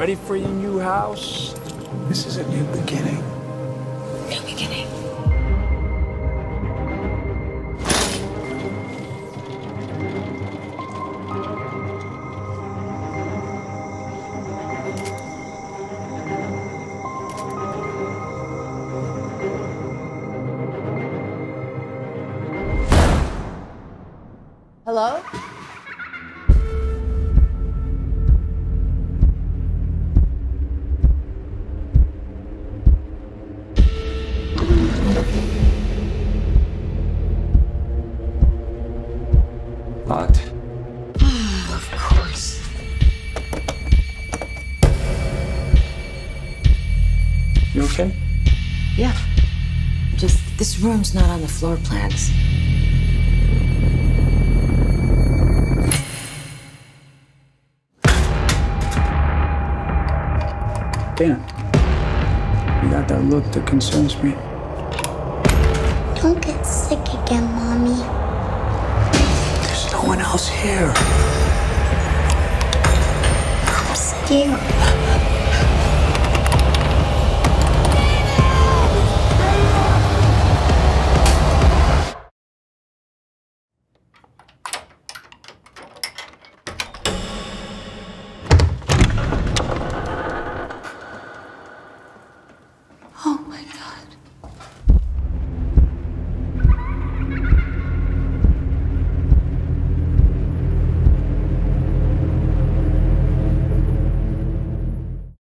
Ready for your new house? This is a new beginning. New beginning. Hello? Locked. Of course. You okay? Yeah. Just this room's not on the floor plans. Dana. You got that look that concerns me. Don't get sick again, Mommy. There's no one else here. I'm scared.